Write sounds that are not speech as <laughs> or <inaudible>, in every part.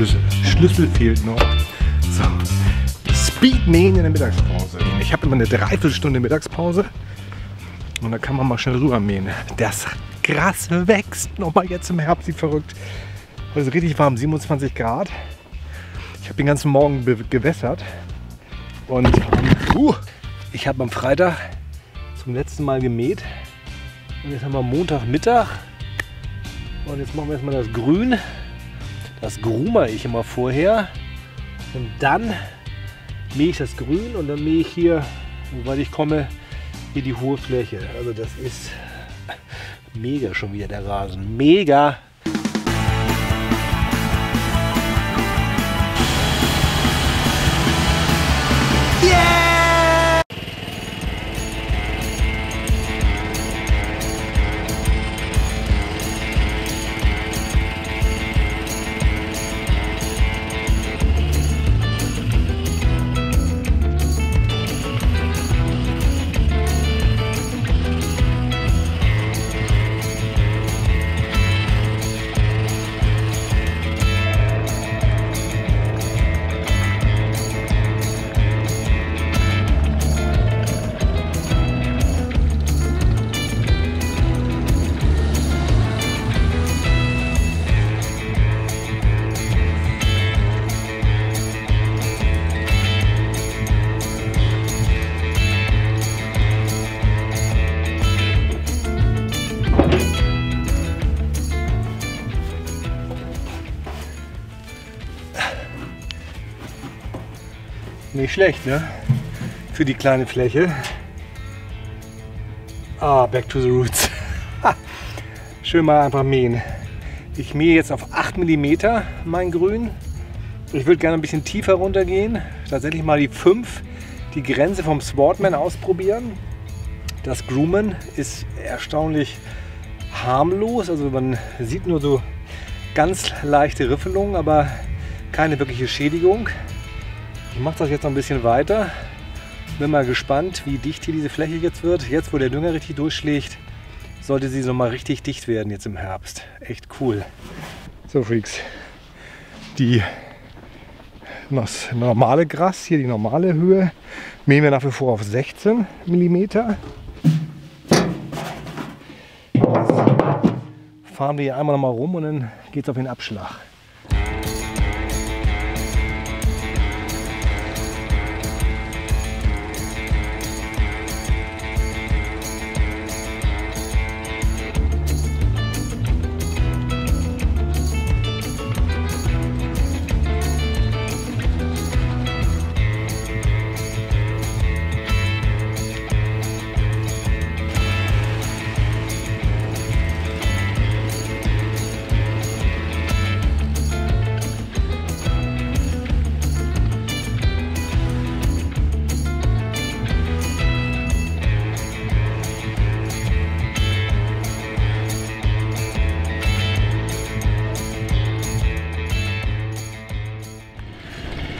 Schlüssel. Schlüssel fehlt noch. So. Speedmähen in der Mittagspause. Ich habe immer eine Dreiviertelstunde Mittagspause. Und da kann man mal schnell rübermähen. Das Gras wächst nochmal jetzt im Herbst, wie verrückt. Heute ist richtig warm, 27 Grad. Ich habe den ganzen Morgen gewässert. Und uh, ich habe am Freitag zum letzten Mal gemäht. Und jetzt haben wir Montagmittag. Und jetzt machen wir erstmal das Grün. Das grumer ich immer vorher. Und dann mähe ich das Grün und dann mähe ich hier, soweit ich komme, hier die hohe Fläche. Also das ist <laughs> mega schon wieder der Rasen. Mega! Nicht schlecht, ne? Für die kleine Fläche. Ah, back to the roots. <laughs> Schön mal einfach mähen. Ich mähe jetzt auf 8 mm mein Grün. Ich würde gerne ein bisschen tiefer runtergehen. Tatsächlich mal die 5, die Grenze vom Sportman ausprobieren. Das Groomen ist erstaunlich harmlos. Also man sieht nur so ganz leichte Riffelungen, aber keine wirkliche Schädigung. Ich mache das jetzt noch ein bisschen weiter. Bin mal gespannt, wie dicht hier diese Fläche jetzt wird. Jetzt, wo der Dünger richtig durchschlägt, sollte sie so mal richtig dicht werden jetzt im Herbst. Echt cool. So Freaks, die das normale Gras, hier die normale Höhe, mähen wir nach wie vor auf 16 mm. fahren wir hier einmal noch mal rum und dann geht es auf den Abschlag.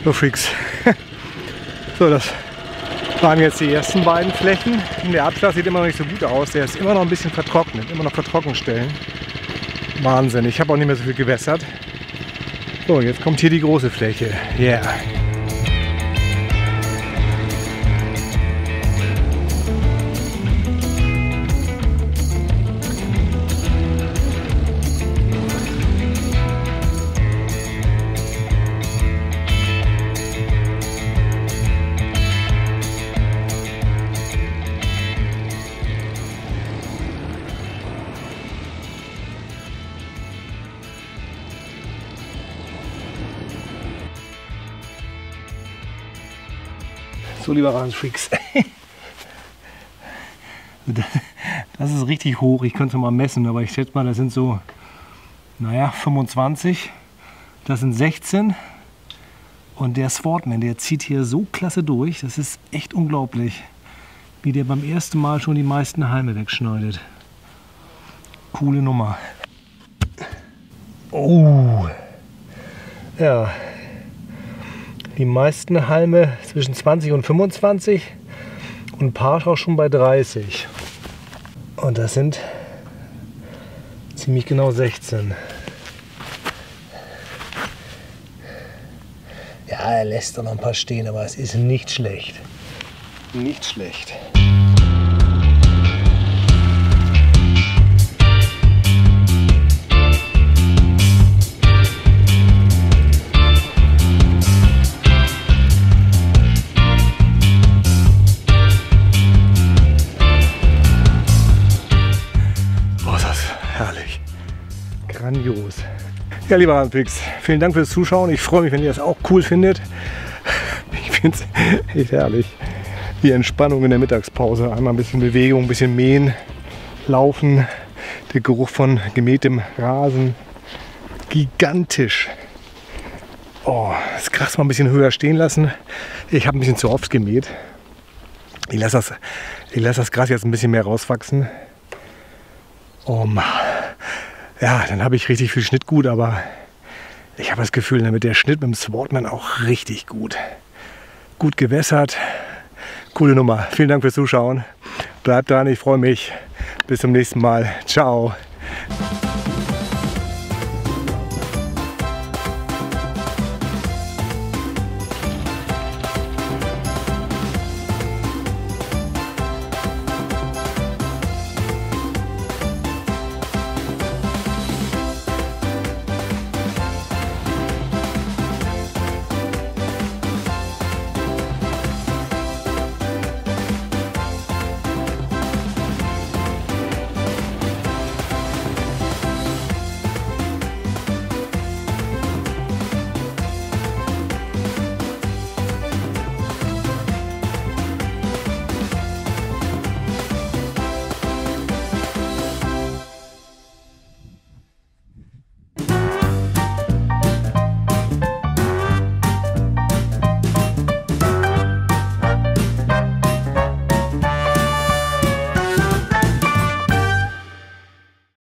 So Freaks. <laughs> So, das waren jetzt die ersten beiden Flächen. Der Abschlag sieht immer noch nicht so gut aus. Der ist immer noch ein bisschen vertrocknet, immer noch Vertrockenstellen. Wahnsinn, ich habe auch nicht mehr so viel gewässert. So, jetzt kommt hier die große Fläche. Yeah. So, lieber Rasenfreaks. <laughs> das ist richtig hoch. Ich könnte mal messen, aber ich schätze mal, das sind so, naja, 25. Das sind 16. Und der Sportman, der zieht hier so klasse durch. Das ist echt unglaublich, wie der beim ersten Mal schon die meisten Halme wegschneidet. Coole Nummer. Oh. Ja, die meisten Halme zwischen 20 und 25 und ein paar auch schon bei 30. Und das sind ziemlich genau 16. Ja, er lässt da noch ein paar stehen, aber es ist nicht schlecht. Nicht schlecht. Grandios. Ja, lieber Handpix, vielen Dank fürs Zuschauen. Ich freue mich, wenn ihr das auch cool findet. Ich finde es echt herrlich. Die Entspannung in der Mittagspause. Einmal ein bisschen Bewegung, ein bisschen mähen, laufen. Der Geruch von gemähtem Rasen. Gigantisch. Oh, das Gras mal ein bisschen höher stehen lassen. Ich habe ein bisschen zu oft gemäht. Ich lasse das, lass das Gras jetzt ein bisschen mehr rauswachsen. Oh Mann ja, dann habe ich richtig viel Schnittgut, aber ich habe das Gefühl, damit der Schnitt mit dem Swartman auch richtig gut. Gut gewässert. Coole Nummer. Vielen Dank fürs Zuschauen. Bleibt dran, ich freue mich. Bis zum nächsten Mal. Ciao.